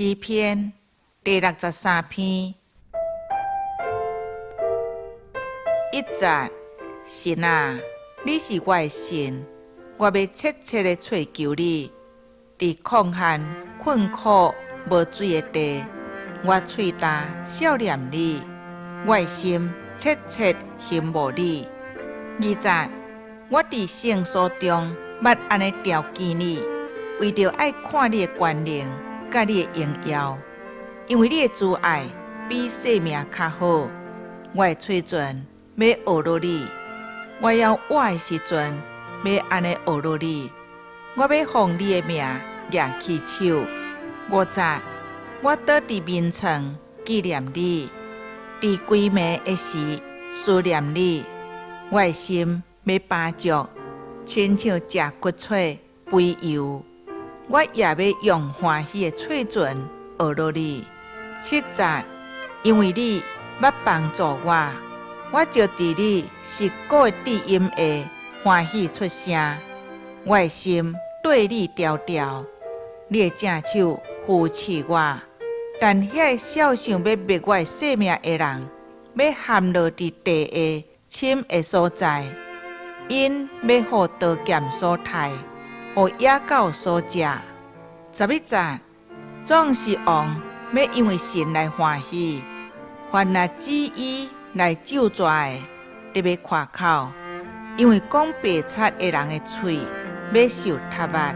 诗篇第六十三篇，一节，神啊，你是我的神，我要切切的寻求你。伫旷旱困苦无水的地，我喙焦少念你，我的心切切羡慕你。二节，我伫圣所中捌安尼调记你，为着爱看你的关联。甲你的荣耀，因为你的慈爱比生命较好。我的嘴唇要学落你，我要活的时阵要安尼学落你。我要奉你的名举起手。我在，我倒伫眠床纪念你，伫归暝的时思念你。我的心要巴足，亲像食骨脆肥油。我也要用欢喜的嘴唇学落你，七节，因为你要帮助我，我就伫你是个低音的欢喜出声。我的心对你调调，你的正手扶持我。但遐少想要灭我性命的人，要陷落伫地下深的所在，因要互刀剑所杀。互野狗所食，十一站总是王要因为神来欢喜，凡那旨意来救助的，特别夸口，因为讲白贼的人的嘴要受踏伐。